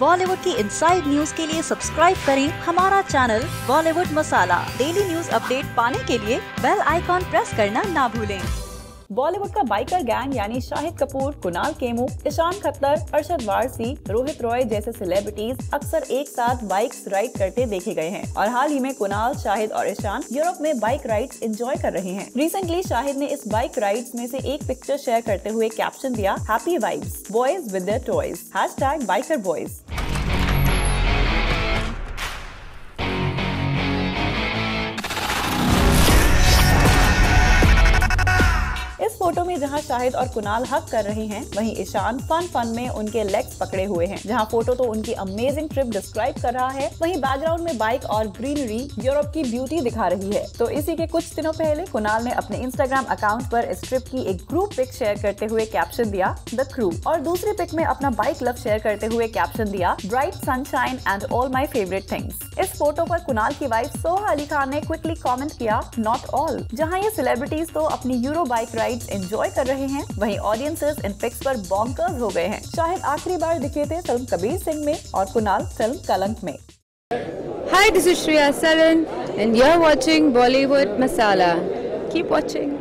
बॉलीवुड की inside news के लिए सब्सक्राइब करें हमारा channel Bollywood masala. Daily news update पाने के लिए बेल आइकॉन प्रेस करना ना भूलें। बॉलीवुड का बाइकर गैंग यानी शाहिद कपूर, कुणाल केमू ईशान खत्तर अरशद वारसी, रोहित रॉय जैसे सेलिब्रिटीज अक्सर एक साथ बाइक राइड करते देखे गए हैं। और हाल ही में कुणाल, शाहिद और ईशान यूरोप में बाइक राइड एंजॉय कर रहे हैं। रिसेंटली शाहिद ने इस बाइक राइड में से एक पिक्चर शेयर करते हुए कैप्शन दिया happy vibes boys with toys hashtag biker boys photo में जहाँ शाहिद और कुणाल हक कर रहे हैं, वहीं ईशान फन फन में उनके लेग्स पकड़े हुए हैं। जहाँ फ़ोटो तो उनकी अमेजिंग ट्रिप डिस्क्राइब कर रहा है, वहीं बैकग्राउंड में बाइक और ग्रीनरी यूरोप की ब्यूटी दिखा रही है। तो इसी के कुछ दिनों पहले कुणाल ने अपने इंस्टाग्राम अकाउंट पर इस ट्रिप की एक ग्रुप पिक शेयर करते हुए कैप्शन दिया द क्रू और दूसरी पिक में अपना बाइक लव शेयर करते हुए कैप्शन दिया bright sunshine and all my favourite things इस फ़ोटो पर कुणाल की वाइफ सोहा अली खान ने क्विकली कमेंट किया नॉट ऑल जहाँ ये सेलिब्रिटीज तो अपनी यूरो बाइक राइड्स एंजॉय कर रहे हैं वहीं ऑडियंसेस इन पिक्स पर बॉन्कर्स हो गए हैं शाहिद आखिरी बार दिखे थे फ़िल्म कबीर सिंह में और कुणाल फ़िल्म कलंक में Hi, this is Shreya Saran, and you're watching Bollywood Masala. Keep watching.